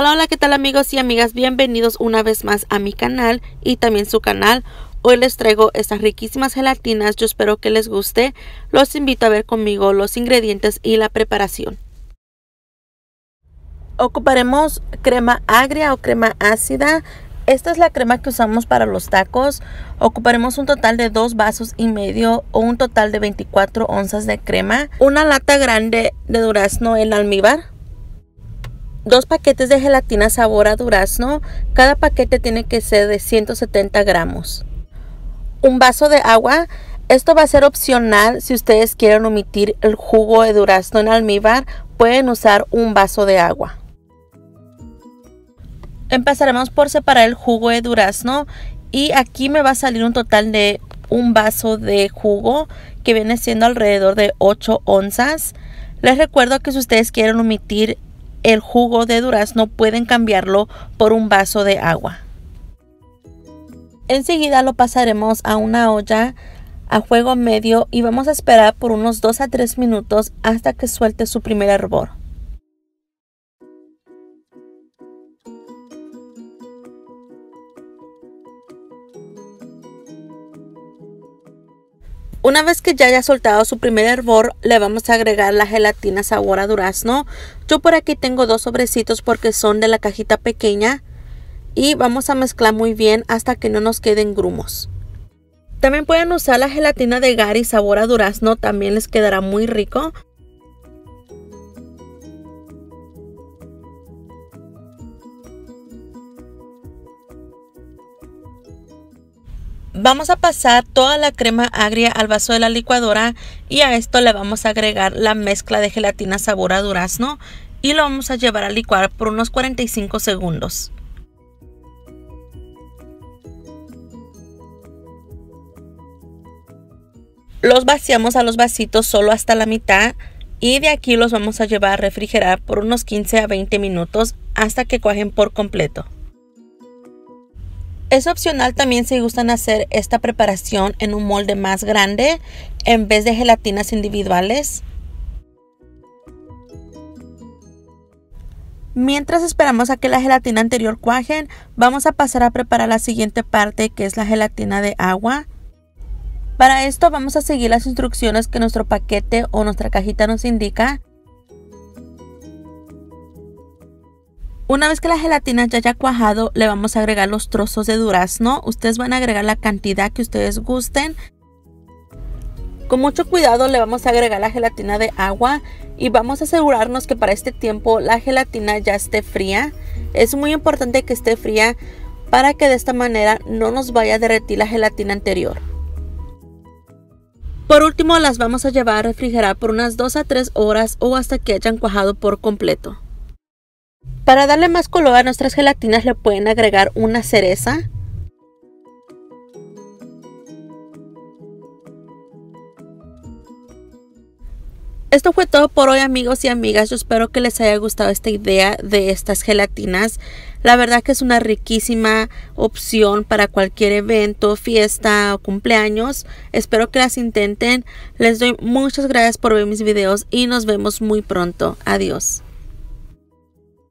Hola, hola, ¿qué tal amigos y amigas? Bienvenidos una vez más a mi canal y también su canal. Hoy les traigo estas riquísimas gelatinas, yo espero que les guste. Los invito a ver conmigo los ingredientes y la preparación. Ocuparemos crema agria o crema ácida. Esta es la crema que usamos para los tacos. Ocuparemos un total de dos vasos y medio o un total de 24 onzas de crema. Una lata grande de durazno en almíbar dos paquetes de gelatina sabor a durazno. Cada paquete tiene que ser de 170 gramos. Un vaso de agua. Esto va a ser opcional si ustedes quieren omitir el jugo de durazno en almíbar. Pueden usar un vaso de agua. Empezaremos por separar el jugo de durazno y aquí me va a salir un total de un vaso de jugo que viene siendo alrededor de 8 onzas. Les recuerdo que si ustedes quieren omitir el jugo de durazno pueden cambiarlo por un vaso de agua. Enseguida lo pasaremos a una olla a fuego medio y vamos a esperar por unos 2 a 3 minutos hasta que suelte su primer hervor. Una vez que ya haya soltado su primer hervor, le vamos a agregar la gelatina sabor a durazno. Yo por aquí tengo dos sobrecitos porque son de la cajita pequeña. Y vamos a mezclar muy bien hasta que no nos queden grumos. También pueden usar la gelatina de Gary sabor a durazno, también les quedará muy rico. Vamos a pasar toda la crema agria al vaso de la licuadora y a esto le vamos a agregar la mezcla de gelatina sabor a durazno y lo vamos a llevar a licuar por unos 45 segundos. Los vaciamos a los vasitos solo hasta la mitad y de aquí los vamos a llevar a refrigerar por unos 15 a 20 minutos hasta que cuajen por completo. Es opcional también si gustan hacer esta preparación en un molde más grande en vez de gelatinas individuales. Mientras esperamos a que la gelatina anterior cuajen, vamos a pasar a preparar la siguiente parte que es la gelatina de agua. Para esto vamos a seguir las instrucciones que nuestro paquete o nuestra cajita nos indica. Una vez que la gelatina ya haya cuajado, le vamos a agregar los trozos de durazno. Ustedes van a agregar la cantidad que ustedes gusten. Con mucho cuidado le vamos a agregar la gelatina de agua y vamos a asegurarnos que para este tiempo la gelatina ya esté fría. Es muy importante que esté fría para que de esta manera no nos vaya a derretir la gelatina anterior. Por último las vamos a llevar a refrigerar por unas 2 a 3 horas o hasta que hayan cuajado por completo. Para darle más color a nuestras gelatinas le pueden agregar una cereza. Esto fue todo por hoy amigos y amigas. Yo espero que les haya gustado esta idea de estas gelatinas. La verdad que es una riquísima opción para cualquier evento, fiesta o cumpleaños. Espero que las intenten. Les doy muchas gracias por ver mis videos y nos vemos muy pronto. Adiós.